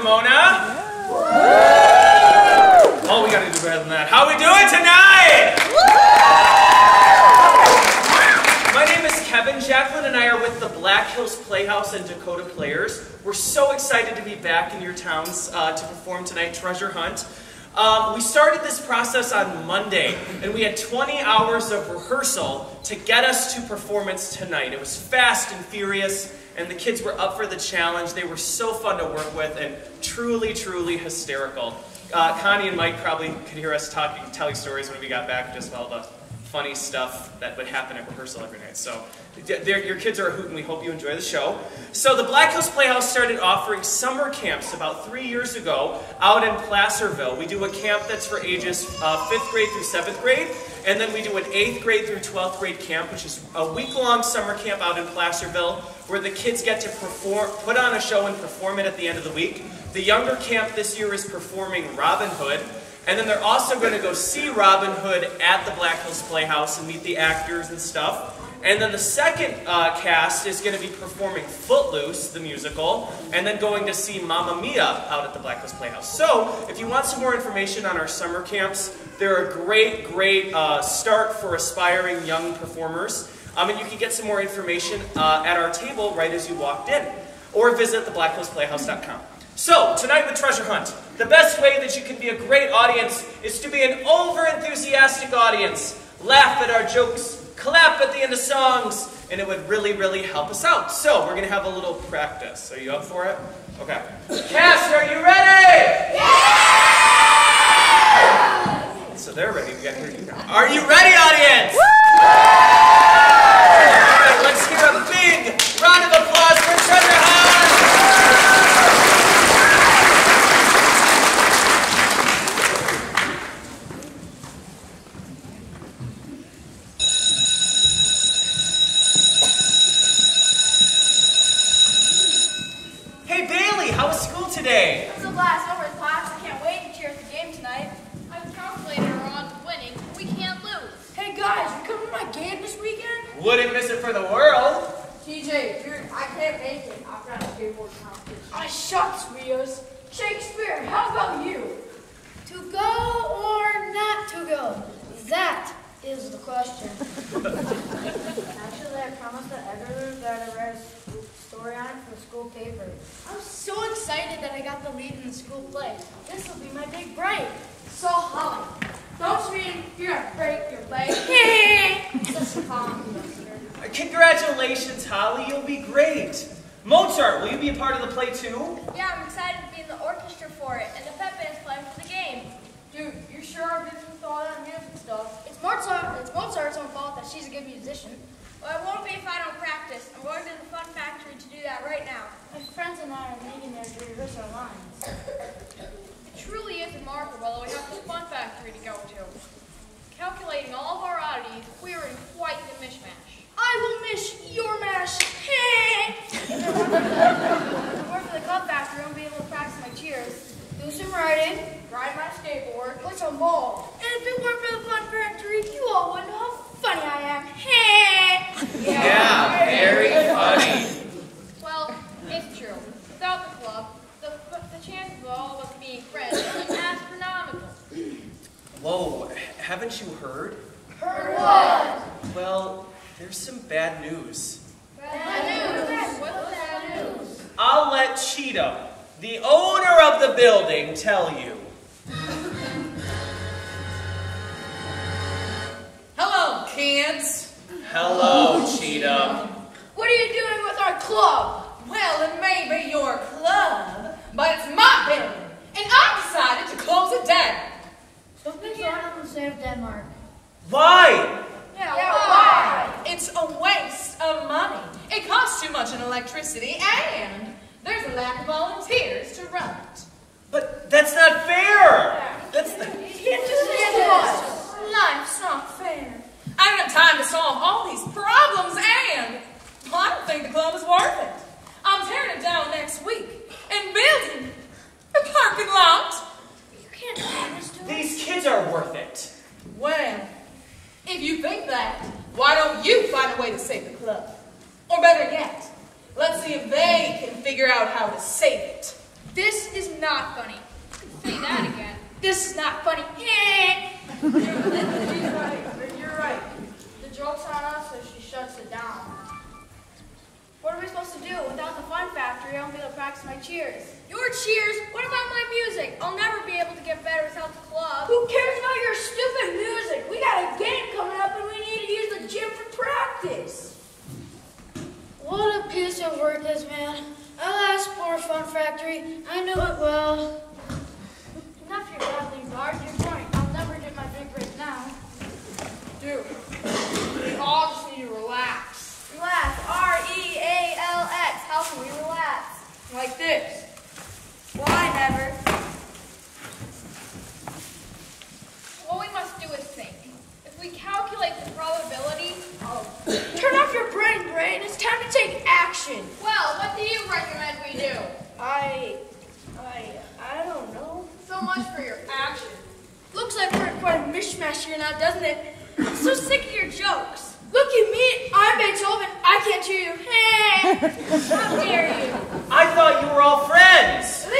Ramona. Oh, we gotta do better than that. How we doing tonight? My name is Kevin. Jacqueline and I are with the Black Hills Playhouse and Dakota Players. We're so excited to be back in your towns uh, to perform tonight, Treasure Hunt. Um, we started this process on Monday, and we had 20 hours of rehearsal to get us to performance tonight. It was fast and furious, and the kids were up for the challenge. They were so fun to work with and truly, truly hysterical. Uh, Connie and Mike probably could hear us talking, telling stories when we got back, just all the funny stuff that would happen at rehearsal every night. So your kids are a hoot and we hope you enjoy the show. So the Black Hills Playhouse started offering summer camps about three years ago out in Placerville. We do a camp that's for ages uh, 5th grade through 7th grade. And then we do an 8th grade through 12th grade camp, which is a week-long summer camp out in Placerville where the kids get to perform, put on a show and perform it at the end of the week. The younger camp this year is performing Robin Hood. And then they're also going to go see Robin Hood at the Black Hills Playhouse and meet the actors and stuff. And then the second uh, cast is going to be performing Footloose, the musical, and then going to see Mamma Mia out at the Black Hills Playhouse. So, if you want some more information on our summer camps, they're a great, great uh, start for aspiring young performers. Um, and you can get some more information uh, at our table right as you walked in, or visit thebblackhillsplayhouse.com. So, tonight with Treasure Hunt, the best way that you can be a great audience is to be an over-enthusiastic audience. Laugh at our jokes, clap at the end of songs, and it would really, really help us out. So, we're going to have a little practice. Are you up for it? Okay. Cast, are you ready? Yeah! So they're ready. We got to hear you now. Are you ready, audience? All right, let's hear a big round of applause for Treasure Hunt! Hey Bailey, how was school today? It's a blast over class. I can't wait to cheer at the game tonight. I've calculated our odds of winning. We can't lose. Hey guys, you coming to my game this weekend? Wouldn't miss it for the world. TJ, dude, I can't make it. I've got a skateboard competition. Ah, shucks, Rios. Shakespeare, how about you? To go or not to go? That is the question. Actually, I promised the editor that I read a story on it for the school paper. I'm so excited that I got the lead in the school play. This will be my big break. So, Holly, don't you mean you're gonna break your leg? Just calm, mister. Congratulations, Holly. You'll be great. Mozart, will you be a part of the play too? Yeah, I'm excited to be in the orchestra for it and the pep band's playing for the game. Dude, you sure are busy with all that music stuff? It's Mozart. It's Mozart's own fault that she's a good musician. Well, it won't be if I don't practice. I'm going to the Fun Factory to do that right now. My friends and I are meeting there to rehearse our lines. It truly is remarkable that we have this Fun Factory to go to. Calculating all of our oddities, we are in quite the mishmash. I will miss your mash. Hey If it weren't for the club factory, I won't be able to practice my cheers, do some writing, Ride my skateboard. play some ball. And if it weren't for the fun factory, you all wouldn't how funny I am. Hey! Yeah, very funny. Well, it's true. Without the club, the, the chances of all of us being friends is astronomical. Whoa, haven't you heard? Heard what? Well, there's some bad news. Bad news. What's bad news? I'll let Cheetah, the owner of the building, tell you. Hello, kids. Hello, Cheetah. What are you doing with our club? Well, it may be your club, but it's my building, and I decided to close it down. Something's wrong in the state of Denmark. Why? Yeah, why? It's a waste of money. It costs too much in electricity, and there's a lack of volunteers to run it. But that's not fair. That's the, You can't just say it to us. Life's not fair. I don't have time to solve all these problems, and I don't think the club is worth it. I'm tearing it down next week and building a parking lot. You can't do this to us. these kids are worth it. Well, if you think that, why don't you find a way to save the club? Or better yet, let's see if they can figure out how to save it. This is not funny. Say that again. This is not funny. She's right. You're right. The joke's on us, so she shuts it down. What are we supposed to do? Without the fun factory, I won't be able to practice my cheers. Your cheers? What about my music? I'll never be able to get better without the club. Who cares about your stupid music? We got a game coming up and we need to use the gym for practice. What a piece of work this man. I asked for a fun factory. I knew it well. Point. I'll never get my big break now. Dude, we all just need to relax. Relax. R-E-A-L-X. How can we relax? Like this. Well, I never. What we must do is think. If we calculate the probability, Turn off your brain, brain. It's time to take action. well, what do you recommend we do? I, I, I don't know. So much for your action. Looks like we're in quite a mishmash here now, doesn't it? I'm so sick of your jokes. Look at me. I'm Beethoven. I can't hear you. Hey. How dare you? I thought you were all friends. More.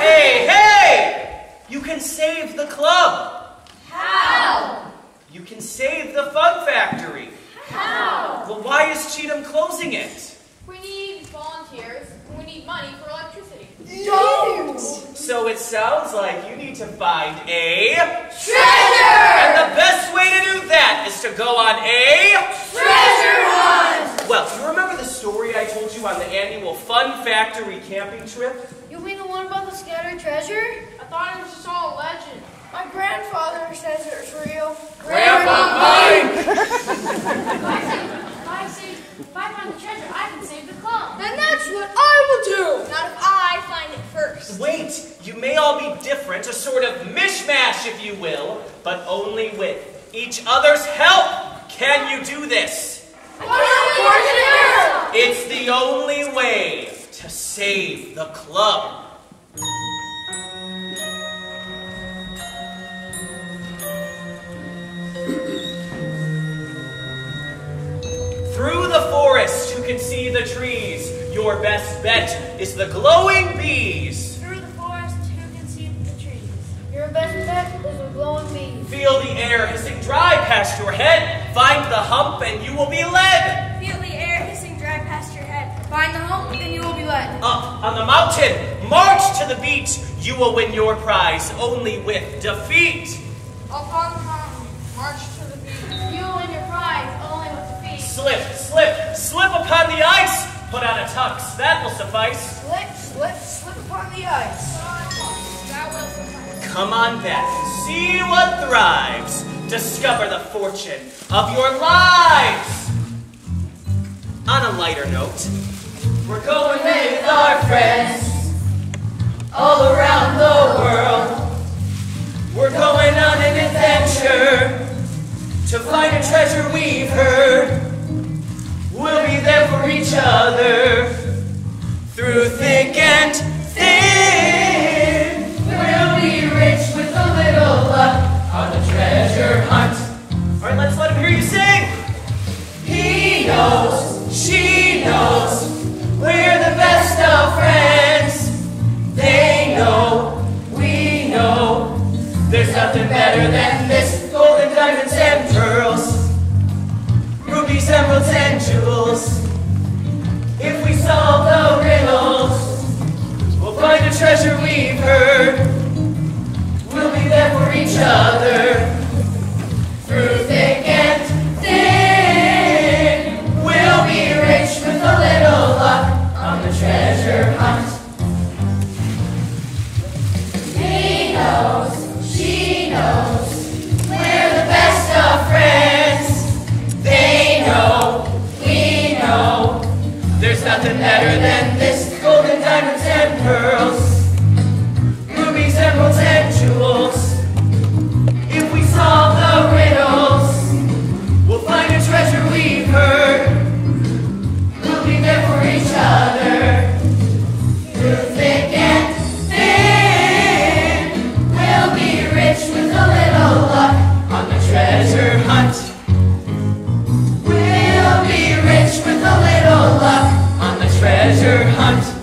Hey, hey! You can save the club. How? You can save the fun factory. How? Well, why is Cheatham closing it? We need volunteers, and we need money for electricity. Don't. So it sounds like you need to find a Treasure. And the best way to do that is to go on a Treasure hunt. Well, you remember the story I told you on the annual Fun Factory camping trip? You mean the one about the scattered treasure? I thought it was just all a legend. My grandfather says it's real. Grandpa mine! If I save, if I find the treasure, I can save the club. Then that's what I will do. Not if I find it first. Wait, you may all be different, a sort of will, but only with each other's help can you do this. It's the only way to save the club. Through the forest you can see the trees. Your best bet is the glowing bees. Best bet is a glowing bee. Feel the air hissing dry past your head. Find the hump and you will be led. Feel the air hissing dry past your head. Find the hump, and you will be led. Up on the mountain, march to the beat. You will win your prize only with defeat. Up on the mountain, march to the beach. You will win your prize only with defeat. Slip, slip, slip upon the ice. Put on a tux, that will suffice. Slip, slip, slip upon the ice. That will suffice. Come on back, see what thrives. Discover the fortune of your lives. On a lighter note, we're going with our friends all around the world. We're going on an adventure to find a treasure we've heard. We'll be there for each other through thick and thin. Heimat.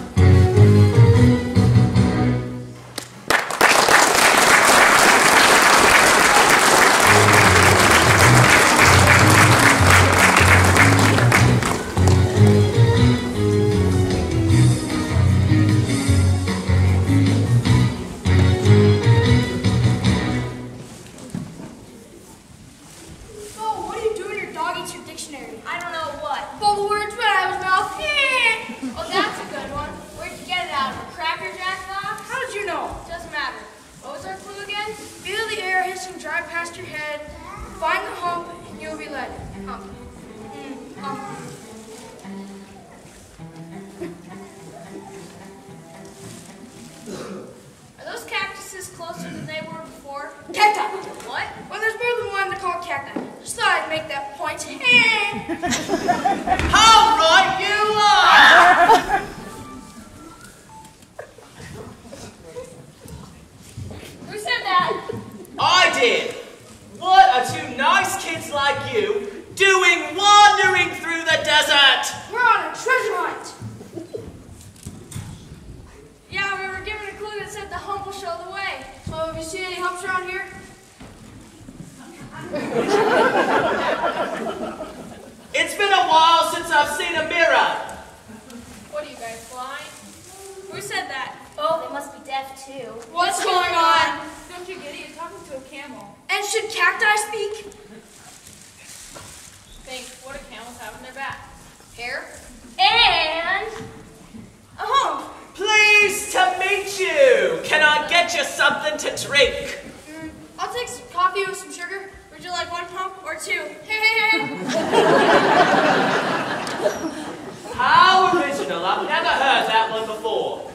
I've seen a mirror. What are you guys, blind? Who said that? Oh, they must be deaf too. What's going on? Don't you get it? You're talking to a camel. And should cacti speak? Think, what do camels have in their back? Hair? And A hump. Pleased to meet you. Can I get you something to drink? Mm, I'll take some coffee with some sugar. Would you like one pump or two? How original. I've never heard that one before.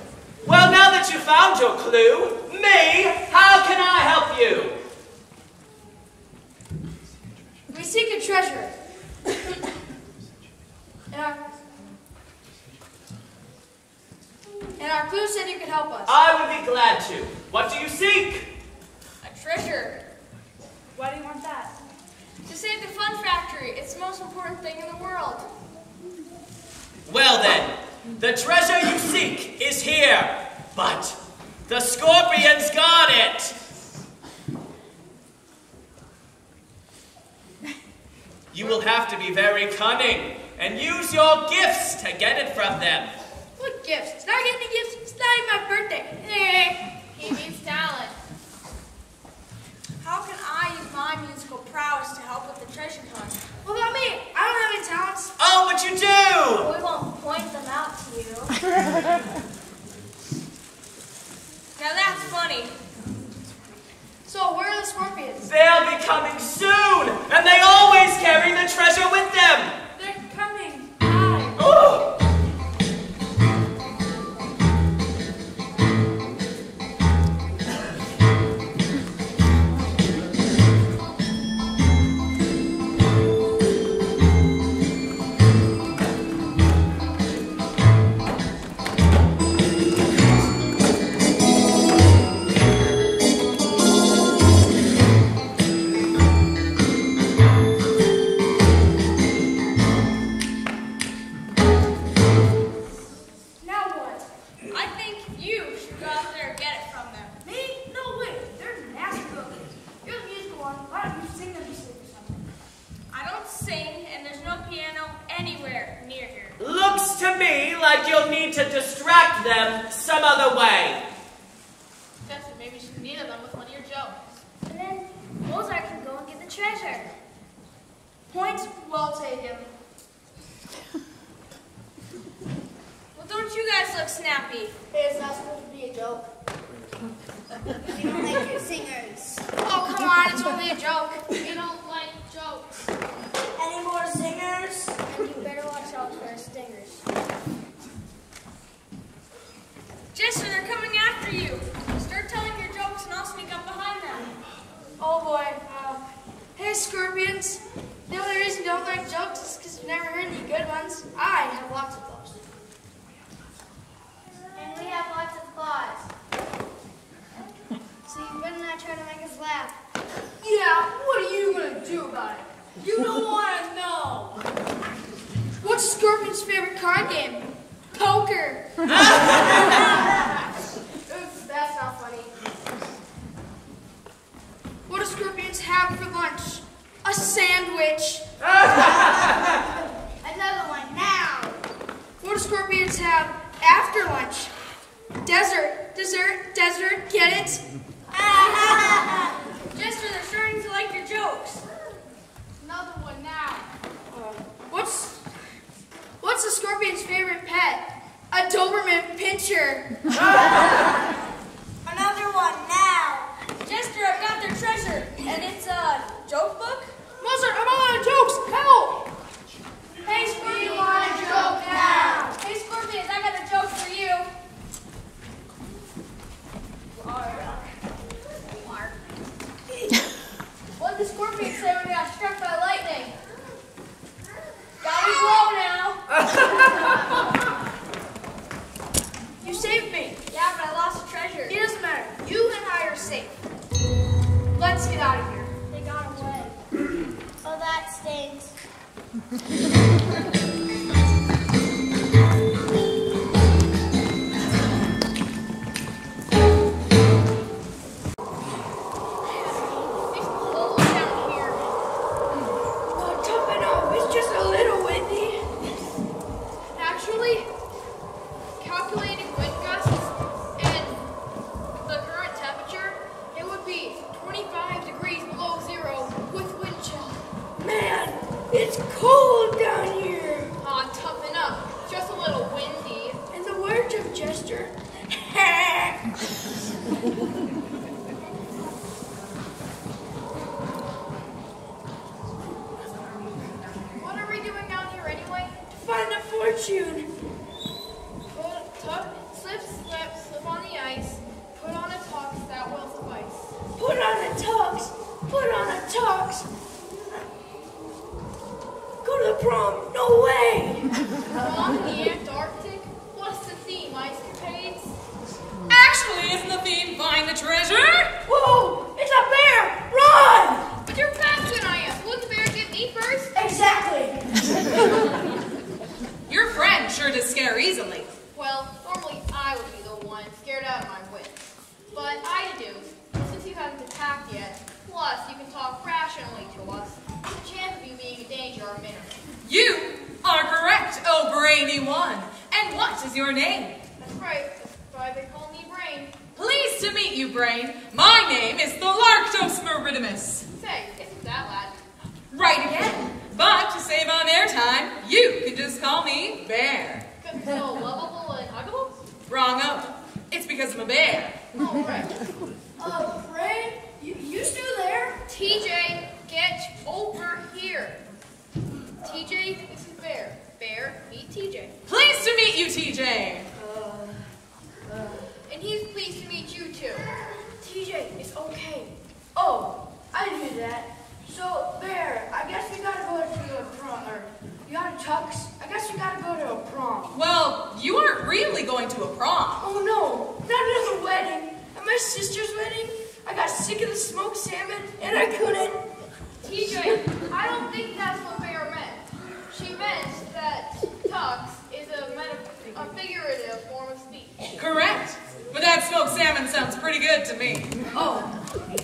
Well, now that you've found your clue, me, how can I help you? we seek a treasure. and, our, and our clue said you could help us. I would be glad to. What do you seek? A treasure. Why do you want that? To save the fun factory. It's the most important thing in the world. Well then, the treasure you seek is here, but the scorpions got it. You will have to be very cunning and use your gifts to get it from them. What gifts? Did I get any gifts? It's not even my birthday. Eh, he needs talent. How can I use my musical prowess to help with the treasure hunt? What about me? I don't have any talents. Oh, but you do! we won't point them out to you. Now that's funny. So where are the scorpions? They'll be coming soon, and they always carry the treasure with them. You don't like your singers. Oh, come on, it's only a joke. You don't like jokes. Any more singers? And you better watch out for stingers. Jester, they're coming after you. Start telling your jokes and I'll sneak up behind them. Oh boy. Uh, hey, scorpions. The only reason you don't like jokes is because you've never heard any good ones. I have lots of those. And we have lots of claws. So you better not try to make us laugh. Yeah, what are you gonna do about it? You don't wanna know. What's scorpion's favorite card game? Poker. Oops, that's not funny. What do scorpions have for lunch? A sandwich. Another one now. What do scorpions have after lunch? Desert, dessert, desert, get it? Jester, they're starting to like your jokes. Another one now. Uh, what's what's the scorpion's favorite pet? A Doberman pinscher. Another one now. Jester, I've got their treasure, and it's a joke book. Mozart, I'm all out of jokes. Help! Hey, Scorpion. Want a joke now. Hey, Scorpions, I Go to the prom. No way. Along the Antarctic, what's the theme? Ice capades? Actually, isn't the theme find the treasure? Whoa, it's a bear. Run. But you're faster than I am. Wouldn't the bear get me first? Exactly. Your friend sure does scare easily. Well, normally I would be the one scared out of my wits. But I deduce, since you haven't attacked yet, plus you can talk rationally to us, the chance of you being a danger are minimal. You are correct, oh brainy one. And what is your name? That's right, that's why they call me Brain. Pleased to meet you, Brain. My name is Thalarctos maritimus. Say, isn't that lad? Right again. But to save on airtime, you can just call me Bear. Because it's so lovable and huggable? Wrong up. It's because I'm a bear. Oh, right. Uh, Ray, you, you still there? TJ, get over here. TJ, this is Bear. Bear, meet TJ. Pleased to meet you, TJ. Uh, uh, and he's pleased to meet you too. TJ, it's okay. Oh, I knew that. So, Bear, I guess we gotta go to a prom, or you got a tux? I guess we gotta go to a prom. Well, you aren't really going to a prom. Oh no, not another wedding. At my sister's wedding, I got sick of the smoked salmon, and I couldn't. TJ, I don't think that's what Bear meant. She meant that tux is a, meta- a figurative form of speech. Correct. But that smoked salmon sounds pretty good to me. Oh,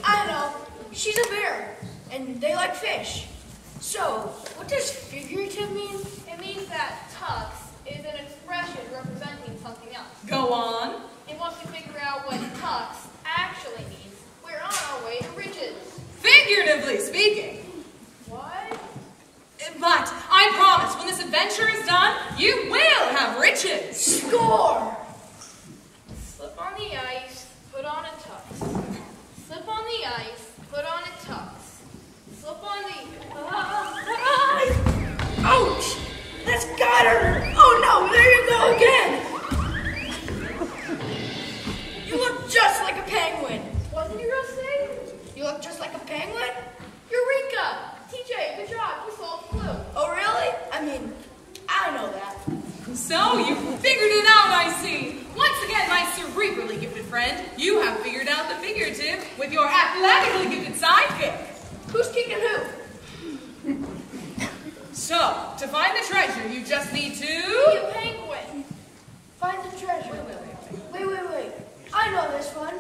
I know. She's a bear, and they like fish. So, what does figurative mean? It means that tux is an expression representing something else. Go on. It wants to figure out what tux actually means, we're on our way to riches. Figuratively speaking. What? Eh, but I promise, when this adventure is done, you will have riches. Score! The ice, put on a tux. Slip on the ice, put on a tux. Slip on the. Ah, ouch! That's got her! Oh no, there you go again! You look just like a penguin. Wasn't you gonna say? You look just like a penguin? Eureka! TJ, good job. You solved the clue. Oh really? I mean, I know that. So you figured it out, I see. Once again, my cerebrally gifted friend, you have figured out the figurative with your athletically gifted sidekick. Who's kicking who? So, to find the treasure, you just need to... a penguin. Find the treasure. Wait, wait, wait. I know this one.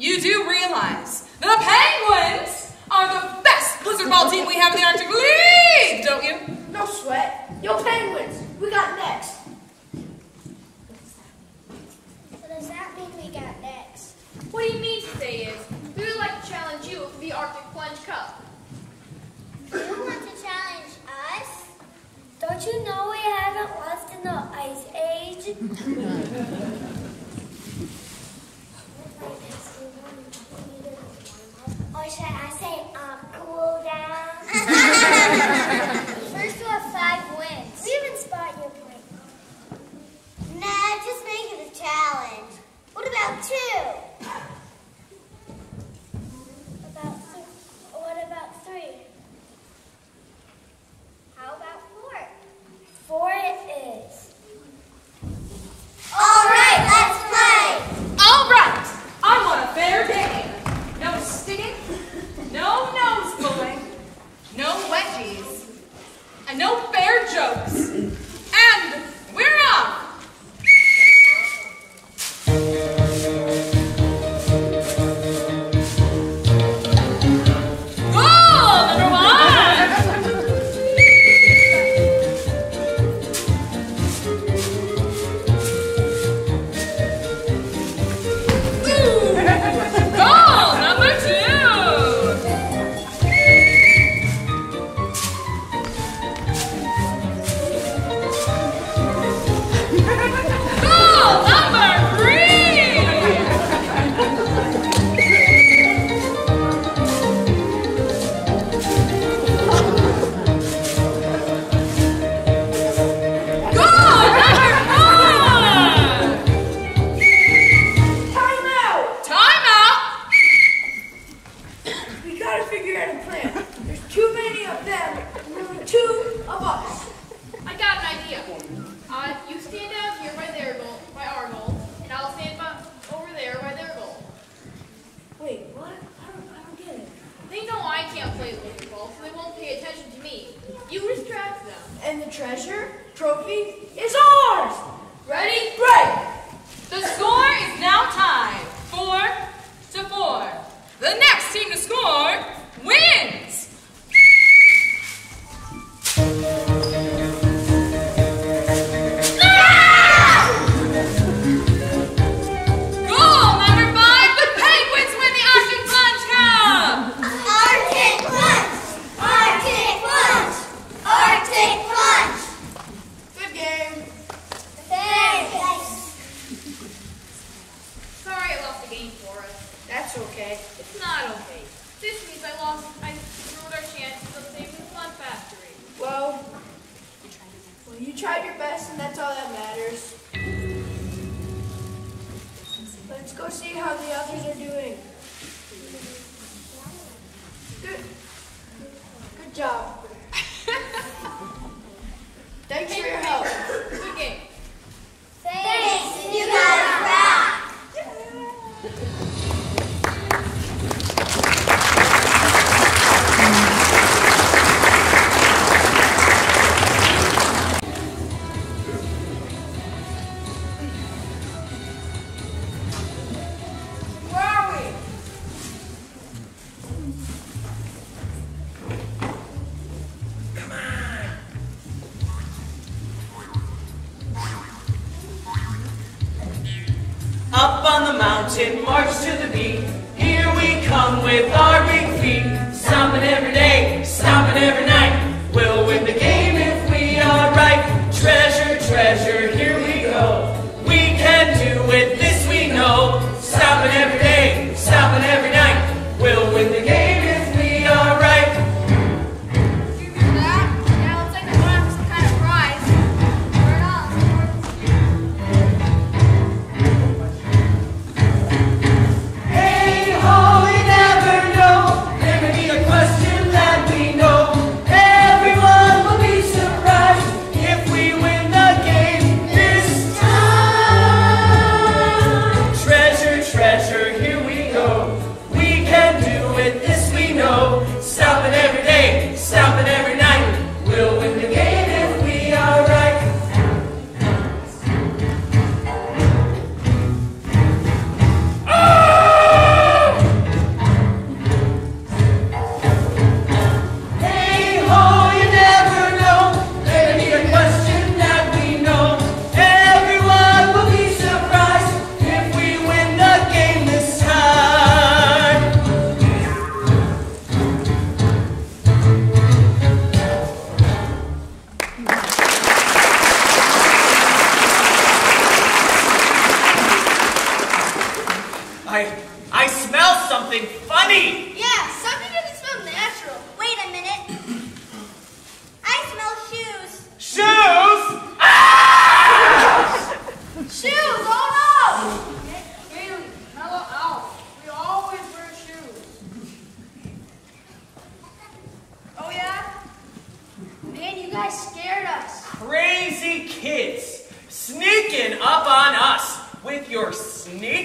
you do realize the Penguins are the best blizzard ball team we have in the Arctic League, don't you? No sweat. Yo, Penguins, we got next. What does that mean we got next? What he means to say is, we would like to challenge you for the Arctic Plunge Cup. You want to challenge us? Don't you know we haven't lost in the ice age?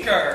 sneakers.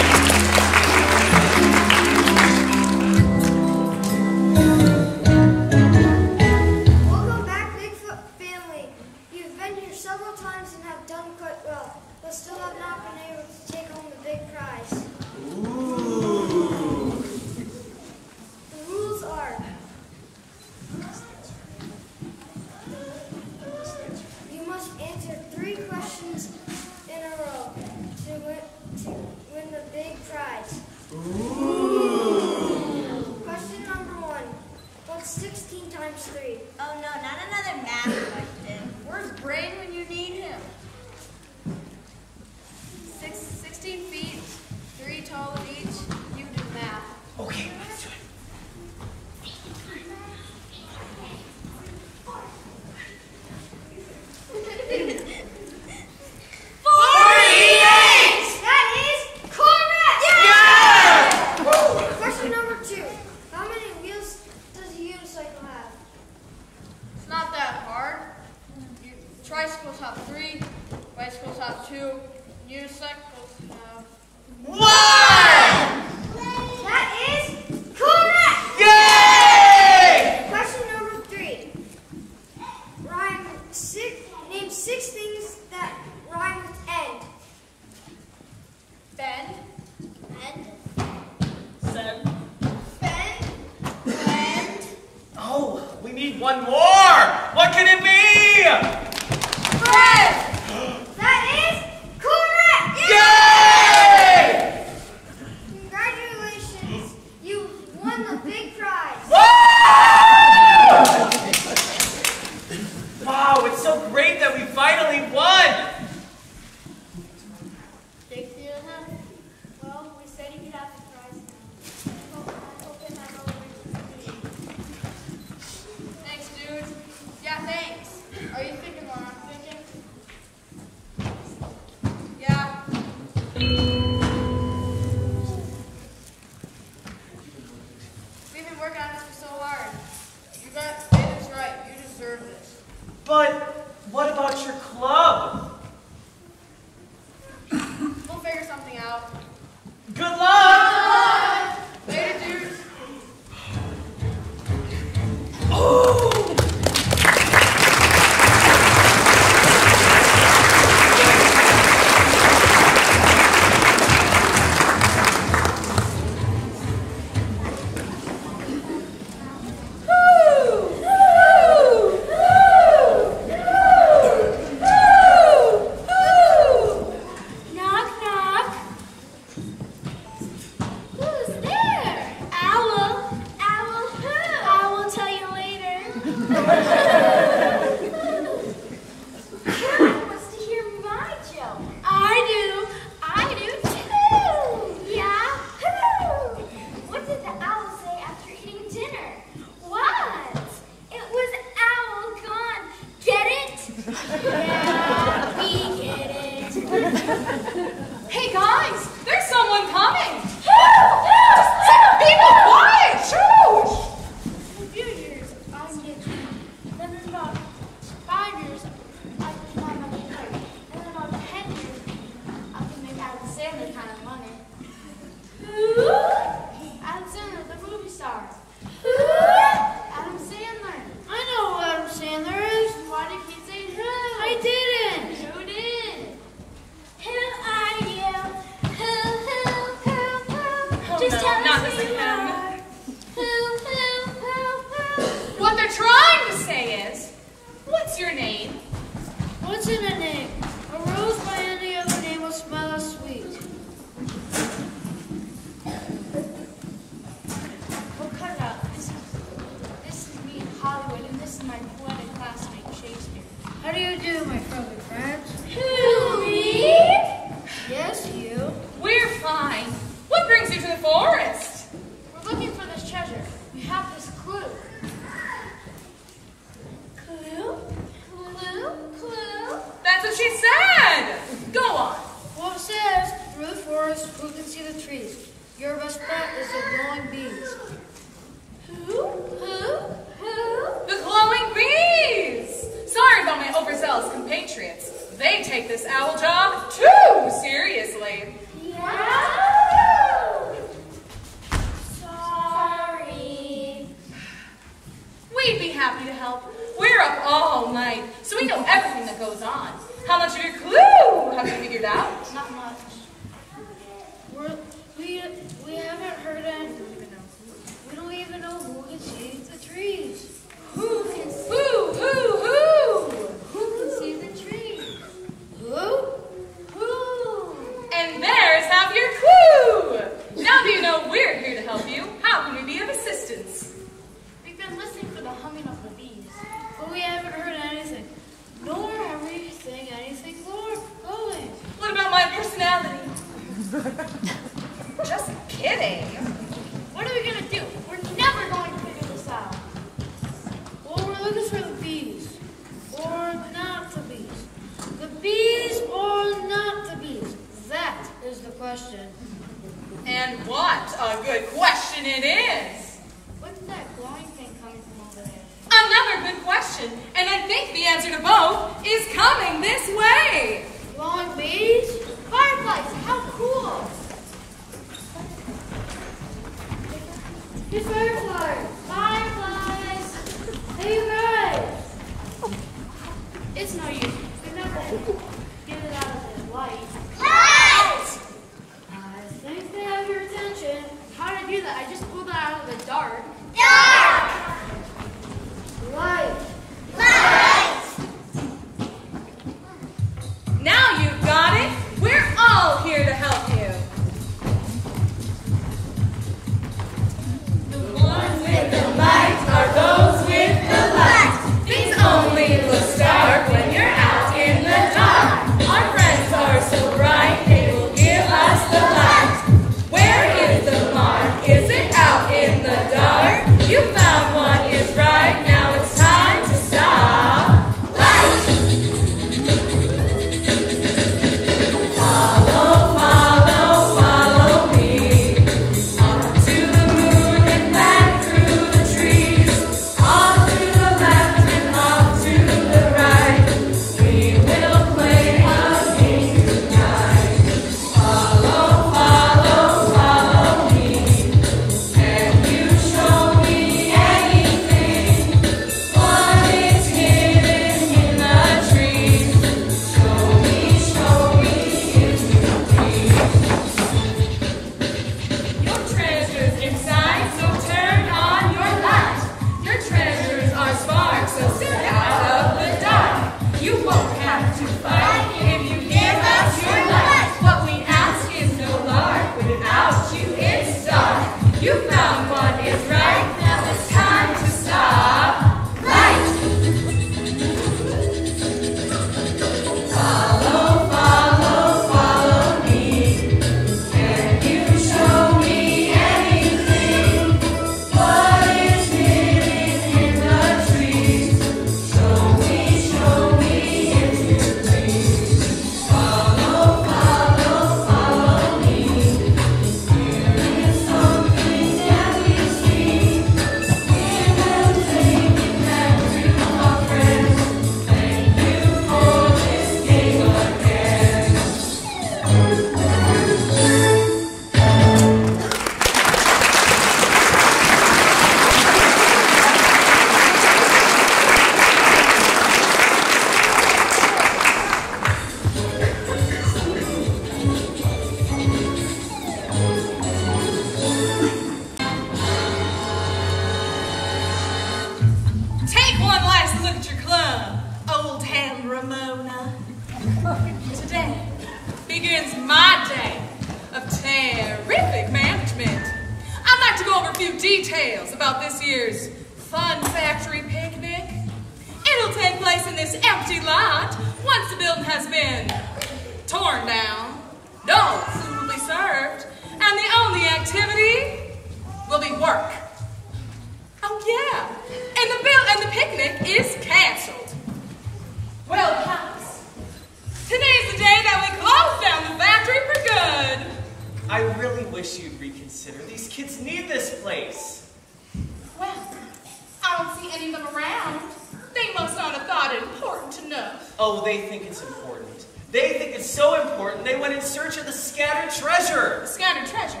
It's so important they went in search of the scattered treasure. The Scattered treasure.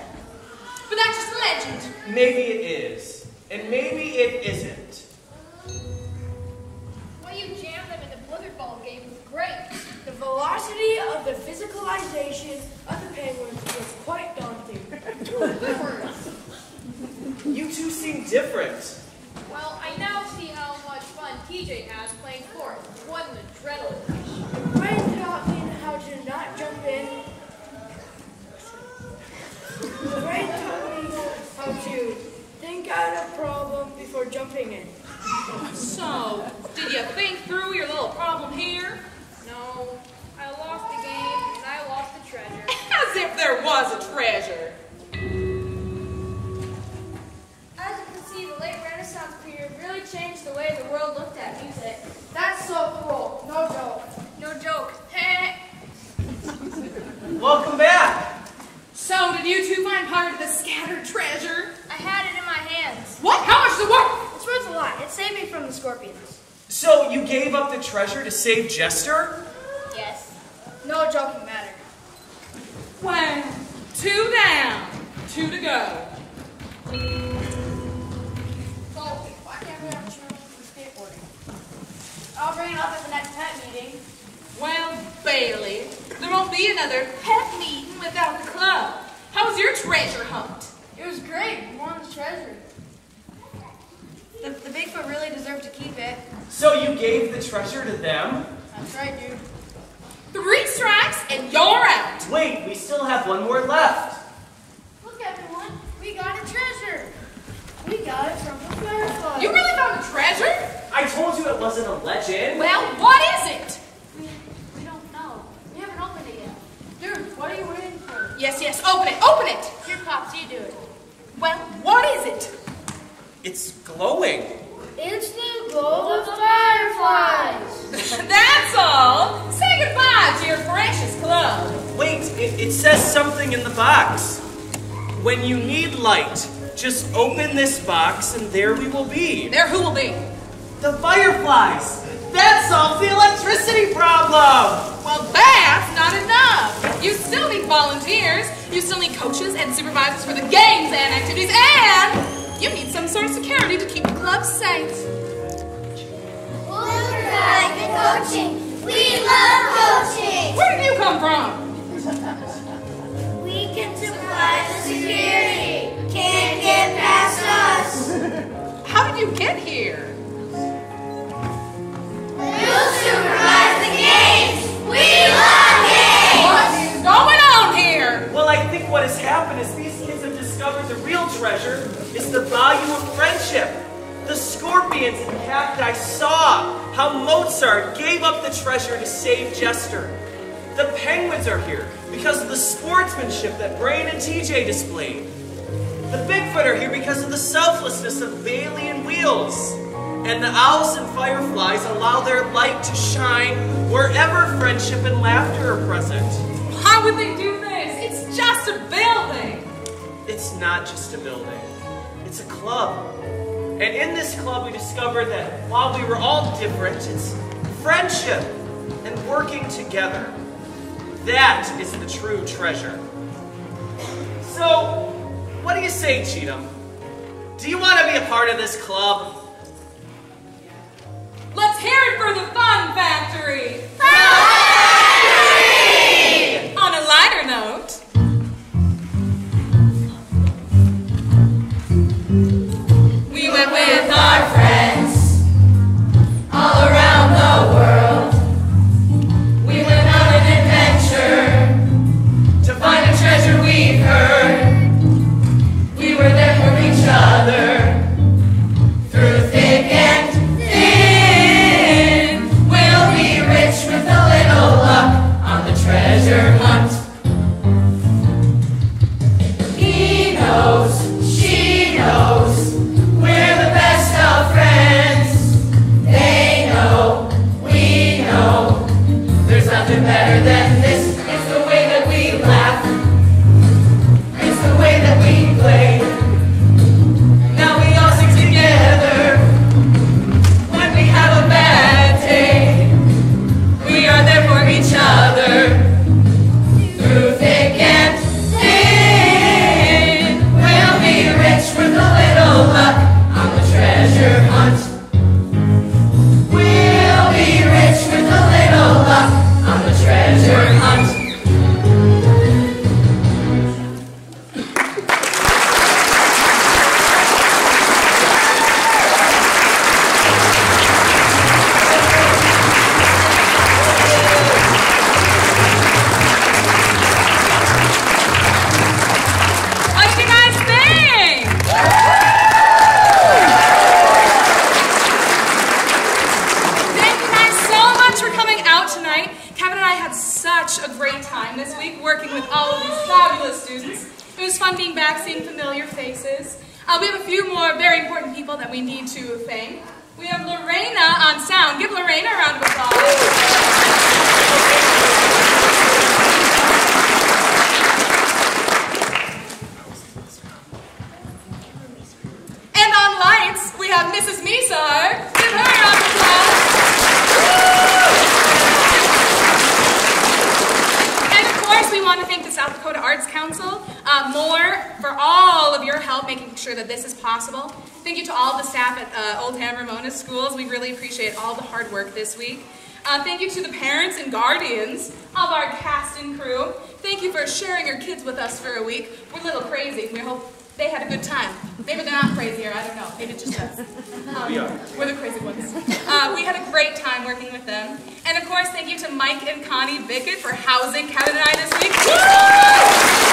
But that's just a legend. Maybe it is, and maybe it isn't. When you jammed them in the blizzard ball game was great. The velocity of the physicalization of the penguins was quite daunting. You two seem different. Well, I now see how much fun TJ has playing sports. What an adrenaline rush. Brian taught me how to not jump in. Brian taught me how to out a problem before jumping in. So, did you think through your little problem here? No, I lost the game and I lost the treasure. As if there was a treasure. As you can see, the late Renaissance period really changed the way the world looked at music. That's so cool. No joke. No joke. Welcome back. So, did you two find part of the scattered treasure? I had it in my hands. What? How much is it worth? It's worth a lot. It saved me from the scorpions. So you gave up the treasure to save Jester? Yes. No joking matter. One, two down, two to go. So, why can't we have a skateboarding? I'll bring it up at the next pet meeting. Well, Bailey, there won't be another pet meeting without the club. How was your treasure hunt? It was great. We won the treasure. The, the Bigfoot really deserved to keep it. So you gave the treasure to them? That's right, dude. Three strikes and you're out. Wait, we still have one more left. Look, everyone. We got a treasure. We got it from the firefly. You really found a treasure? I told you it wasn't a legend. Well, what is it? We, we don't know. We haven't opened it yet. Dude, what are you waiting for? Yes, yes, open it, open it. Here, Pops, you do it. Well, what is it? It's glowing. It's the gold of the fireflies. That's all. Say goodbye to your precious club. Wait, it, it says something in the box. When you need light, just open this box and there we will be. There who will be? The fireflies! That solves the electricity problem! Well, that's not enough. You still need volunteers. You still need coaches and supervisors for the games and activities, and you need some sort of security to keep the club safe. We'll provide the coaching. We love coaching. Where did you come from? We can supply the security. Can't get past us. How Mozart gave up the treasure to save Jester. The penguins are here because of the sportsmanship that Brain and TJ displayed. The Bigfoot are here because of the selflessness of Bailey and Wheels. And the owls and fireflies allow their light to shine wherever friendship and laughter are present. Why would they do this? It's just a building. It's not just a building, it's a club. And in this club, we discovered that while we were all different, it's friendship and working together. That is the true treasure. So, what do you say, Cheatham? Do you want to be a part of this club? Let's hear it for the Fun Factory. On a lighter note, time this week working with all of these fabulous students. It was fun being back, seeing familiar faces. Uh, we have a few more very important people that we need to thank. We have Lorena on sound. Give Lorena a round of applause. And on lights, we have Mrs. Misar. Give her a round of applause. And of course, we want to thank the South Dakota Arts Council uh, more for all of your help making sure that this is possible. Thank you to all the staff at uh, Ramona Schools. We really appreciate all the hard work this week. Uh, thank you to the parents and guardians of our cast and crew. Thank you for sharing your kids with us for a week. We're a little crazy. We hope they had a good time. Maybe they're not crazier. I don't know. Maybe it's just us. Um, We are. We're the crazy ones. Uh, we had a great time working with them. And of course, thank you to Mike and Connie Bickett for housing Kevin and I this week.